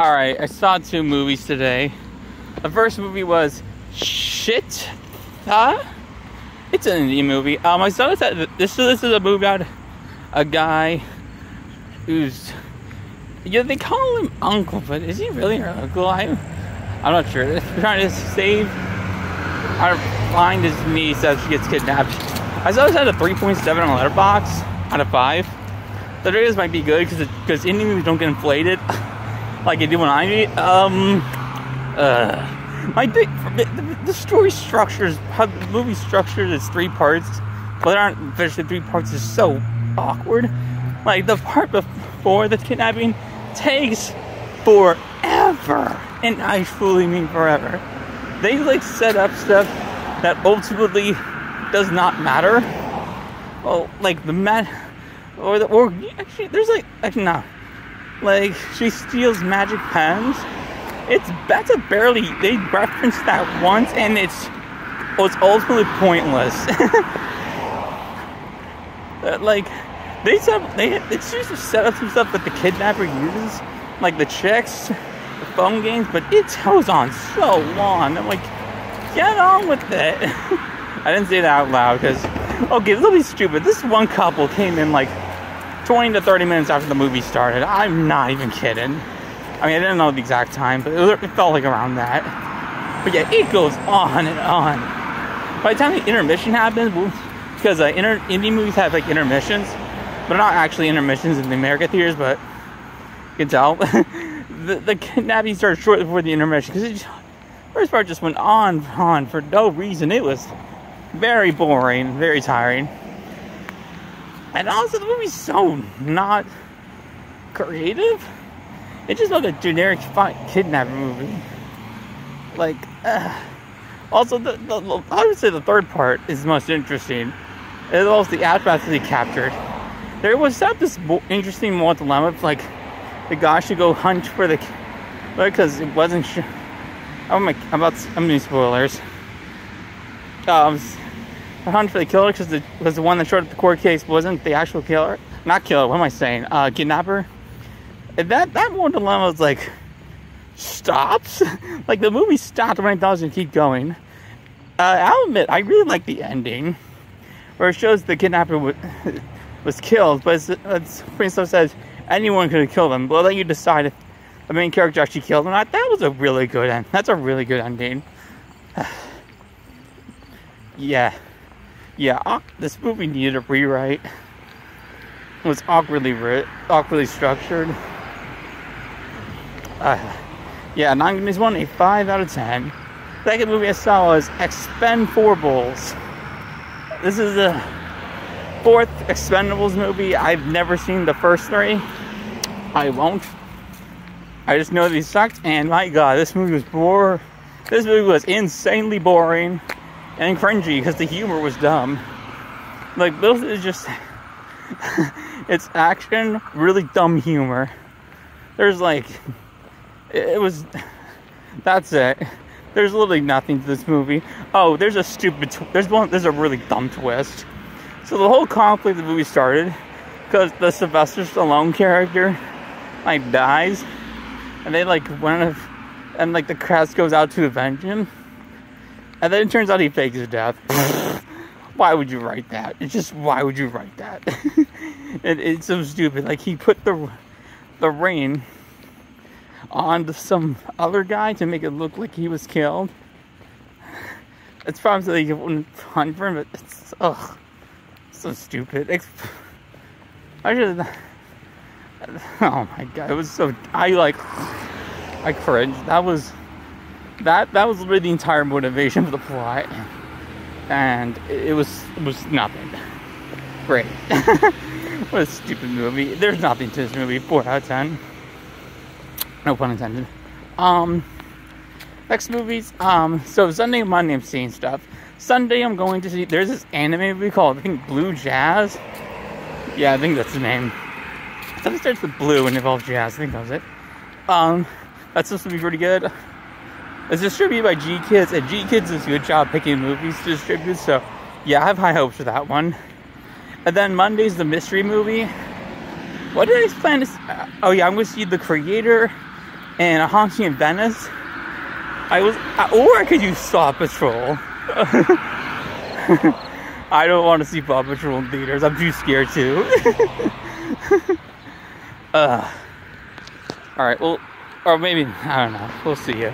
All right, I saw two movies today. The first movie was Shit. Huh? It's an indie movie. Um, I saw this. At, this this is a movie about a guy who's yeah they call him uncle, but is he really her uncle? I I'm not sure. They're trying to save or find his niece as she gets kidnapped. I saw this at a 3.7 on Letterboxd out of five. The ratings might be good because because indie movies don't get inflated like they do when I. Um, uh, my big the, the story structures how the movie structured is three parts, but there aren't officially three parts. Is so awkward. Like the part before the kidnapping takes forever, and I fully mean forever. They like set up stuff that ultimately does not matter. Oh, like the man, or the or actually, there's like actually no, like she steals magic pens. It's that's a barely they reference that once, and it's it's ultimately pointless. like they set they it's just set up some stuff that the kidnapper uses, like the checks, the phone games, but it goes on so long. I'm like, get on with it. I didn't say that out loud because okay, this will be stupid. This one couple came in like 20 to 30 minutes after the movie started. I'm not even kidding. I mean, I didn't know the exact time, but it, felt like around that. But yeah, it goes on and on. By the time the intermission happens, because uh, inter- indie movies have like intermissions, but not actually intermissions in the America theaters, but you can tell. the, the kidnapping started shortly before the intermission because first part just went on and on for no reason. It was very boring, very tiring. And also, the movie's so not creative. It just like a generic kidnapping movie. Like, uh, also, the, the, I would say the third part is most interesting. It involves the aftermath that he captured. There was that this interesting moral dilemma. Like, the guy should go hunt for the, because it wasn't sure. I'm, like, I'm about. I'm doing spoilers. Um, hunt for the killer because the was the one that showed up the court case wasn't the actual killer. Not killer. What am I saying? Uh, kidnapper. That that one dilemma was like stops. like the movie stopped when I thought it was gonna keep going. Uh, I'll admit I really like the ending where it shows the kidnapper w- was killed, but it's, it's pretty so says anyone could have killed him. Well, then you decide if the main character actually killed him. That was a really good end. That's a really good ending. yeah yeah, this movie needed a rewrite. It was awkwardly writ, awkwardly structured. Uh, yeah, not gonna one a five out of ten. Second movie I saw was Expendables. This is the fourth Expendables movie. I've never seen the first three. I won't. I just know these sucked, and my god, this movie was bore. This movie was insanely boring and cringy because the humor was dumb. Like this is just it's action, really dumb humor. There's like it was that's it. There's literally nothing to this movie. Oh, there's a stupid tw- there's one there's a really dumb twist. So the whole conflict of the movie started because the Sylvester Stallone character like dies and they like one of and like the cast goes out to avenge him and then it turns out he faked his death. why would you write that? It's just why would you write that? it, it's so stupid. Like he put the the rain onto some other guy to make it look like he was killed. It's probably so they wouldn't hunt for him, but it's ugh, so stupid. It's, I should. Oh my god, it was so. I like. I cringed. That was that that was really the entire motivation for the plot, and it was it was nothing. Great. what a stupid movie. There's nothing to this movie. Four out of ten. No pun intended. Um, next movies. Um, so Sunday, Monday, I'm seeing stuff. Sunday, I'm going to see. There's this anime movie called I think Blue Jazz. Yeah, I think that's the name. Something starts with blue and involves jazz. I think that was it. Um, that's supposed to be pretty good. It's distributed by G Kids, and GKIDS does a good job picking movies to distribute, so yeah, I have high hopes for that one. And then Monday's the mystery movie. What did I plan to? See? Uh, oh yeah, I'm going to see The Creator and A Haunting in Venice. I was, uh, or I could use Saw Patrol. I don't want to see Paw Patrol in theaters. I'm too scared to. uh, all right. Well, or maybe I don't know. We'll see you.